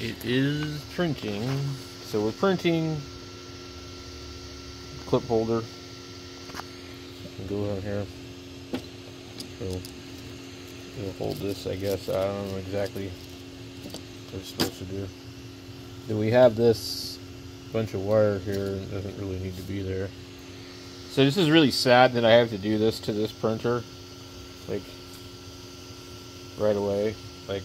it is printing. So we're printing clip holder. Go on here. So it'll hold this, I guess. I don't know exactly what it's supposed to do. Then we have this bunch of wire here. It doesn't really need to be there. So this is really sad that I have to do this to this printer. Like, right away. Like,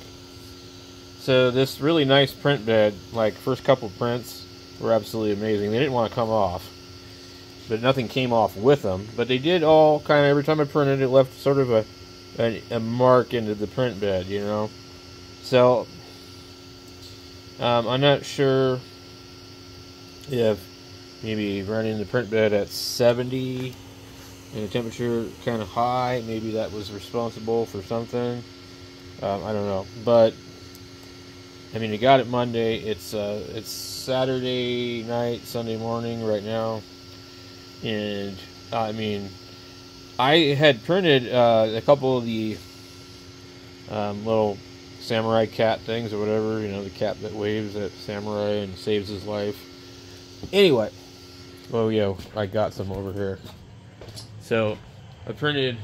so this really nice print bed, like first couple prints were absolutely amazing. They didn't want to come off, but nothing came off with them. But they did all kind of every time I printed, it left sort of a a, a mark into the print bed, you know. So um, I'm not sure if maybe running the print bed at 70 and the temperature kind of high, maybe that was responsible for something. Um, I don't know, but I mean, we got it Monday. It's uh, it's Saturday night, Sunday morning right now, and I mean, I had printed uh, a couple of the um, little samurai cat things or whatever. You know, the cat that waves at samurai and saves his life. Anyway, oh yeah, I got some over here. So I printed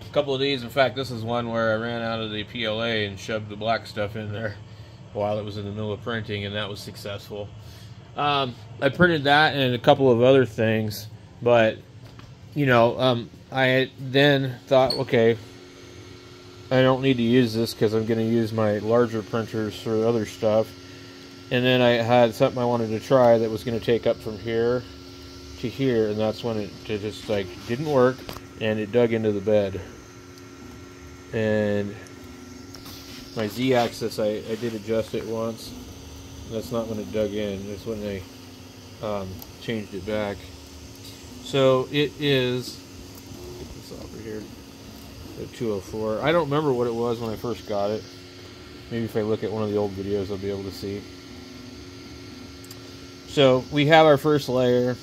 a couple of these. In fact, this is one where I ran out of the PLA and shoved the black stuff in there while it was in the middle of printing, and that was successful. Um, I printed that and a couple of other things, but you know, um, I then thought, okay, I don't need to use this because I'm going to use my larger printers for other stuff. And then I had something I wanted to try that was going to take up from here to here, and that's when it, it just like didn't work, and it dug into the bed. And my z-axis I, I did adjust it once. That's not when it dug in that's when they um, changed it back. So it is get this over here the 204 I don't remember what it was when I first got it. Maybe if I look at one of the old videos I'll be able to see. So we have our first layer.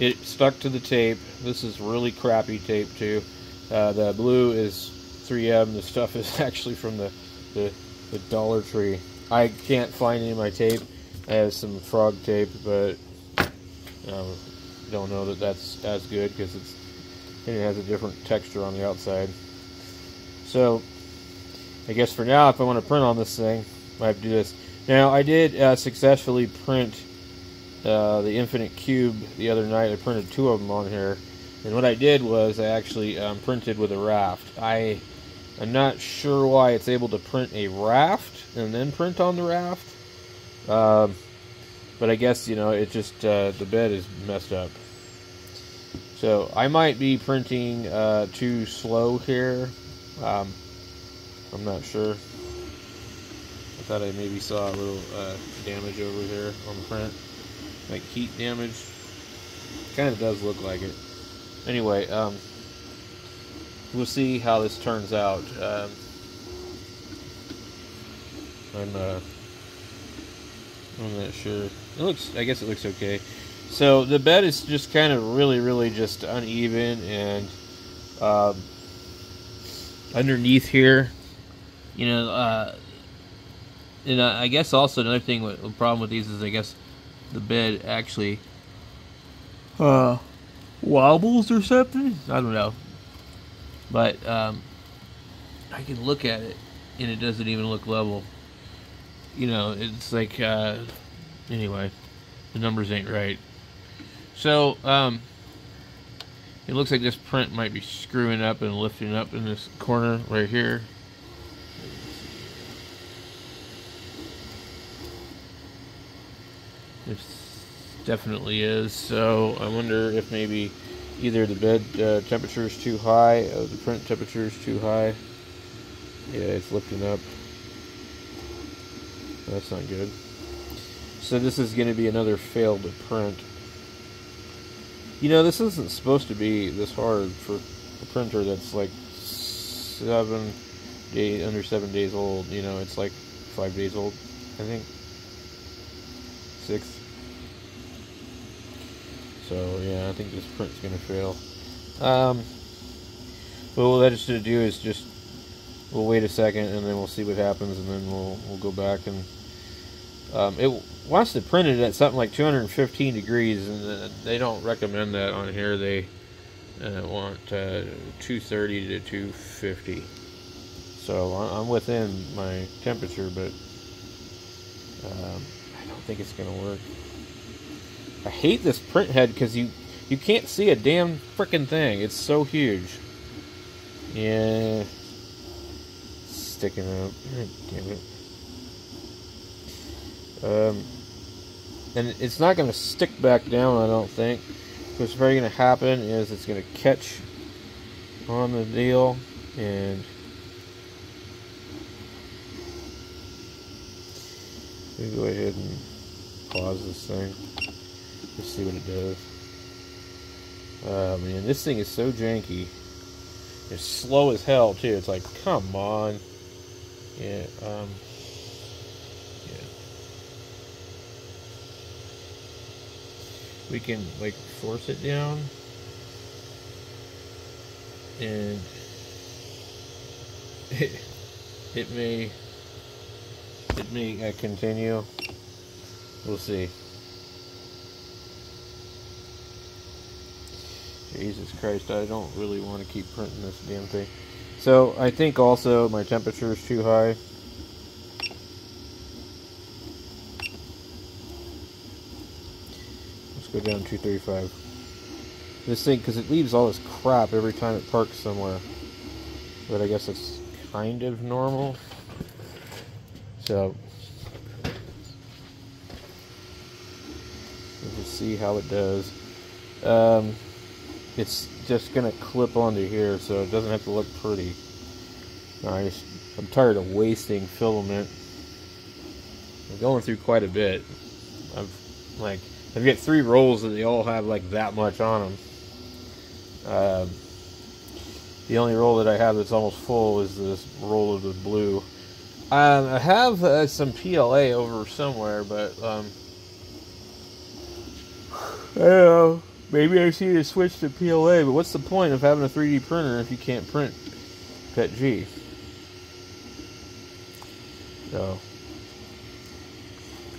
It stuck to the tape. This is really crappy tape too. Uh, the blue is 3M the stuff is actually from the the, the Dollar Tree. I can't find any of my tape. I have some frog tape, but um, don't know that that's as good because it's it has a different texture on the outside. So I guess for now, if I want to print on this thing, I have to do this. Now I did uh, successfully print uh, the Infinite Cube the other night. I printed two of them on here, and what I did was I actually um, printed with a raft. I I'm not sure why it's able to print a raft and then print on the raft. Um, but I guess, you know, it just, uh, the bed is messed up. So I might be printing uh, too slow here. Um, I'm not sure. I thought I maybe saw a little uh, damage over here on the print. Like heat damage. Kind of does look like it. Anyway, um, we'll see how this turns out. Um, I'm uh, I'm not sure. It looks. I guess it looks okay. So the bed is just kind of really, really just uneven, and um, underneath here, you know, uh, and uh, I guess also another thing. With, the problem with these is, I guess, the bed actually uh, wobbles or something. I don't know. But um, I can look at it and it doesn't even look level. You know, it's like, uh, anyway, the numbers ain't right. So, um, it looks like this print might be screwing up and lifting up in this corner right here. It definitely is. So I wonder if maybe either the bed uh, temperature is too high or the print temperature is too high. Yeah, it's lifting up. That's not good. So this is going to be another failed print. You know, this isn't supposed to be this hard for a printer that's like seven days, under seven days old. You know, it's like five days old, I think. Six. So yeah, I think this print's gonna fail. Um, but what that's gonna do is just we'll wait a second and then we'll see what happens and then we'll we'll go back and Um, it wants to print it at something like 215 degrees, and uh, they don't recommend that on here. They uh, want uh, 230 to 250. So I'm within my temperature, but um, I don't think it's to work. I hate this print head because you you can't see a damn freaking thing. It's so huge. Yeah, sticking out. Damn it. Um, and it's not going to stick back down, I don't think. What's probably going to happen is it's going to catch on the deal and we go ahead and pause this thing. Let's see what it does. Oh man, this thing is so janky. It's slow as hell too. It's like, come on. Yeah, um, we can like force it down and it, it may it may uh, continue we'll see Jesus Christ I don't really want to keep printing this damn thing so I think also my temperature is too high Let's go down 235. This thing, because it leaves all this crap every time it parks somewhere. But I guess it's kind of normal. So, let's see how it does. Um, it's just to clip onto here, so it doesn't have to look pretty. I just, I'm tired of wasting filament. I'm going through quite a bit. I've, like, I've got three rolls and they all have like that much on them. Um, the only roll that I have that's almost full is this roll of the blue. Um, I have uh, some PLA over somewhere, but um, I. Maybe I see switch to PLA, but what's the point of having a 3D printer if you can't print PETG? So,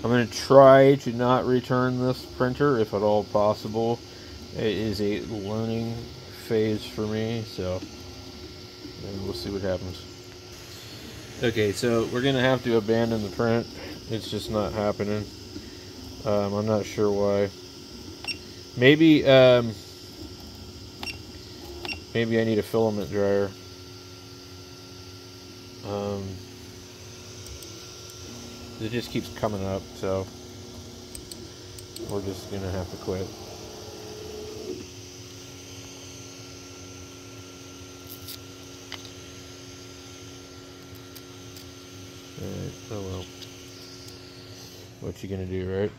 I'm going to try to not return this printer if at all possible. It is a learning phase for me, so we'll see what happens. Okay, so we're going to have to abandon the print. It's just not happening. Um, I'm not sure why. Maybe, um, maybe I need a filament dryer. Um, it just keeps coming up, so we're just gonna have to quit. Oh well. What you gonna do, right?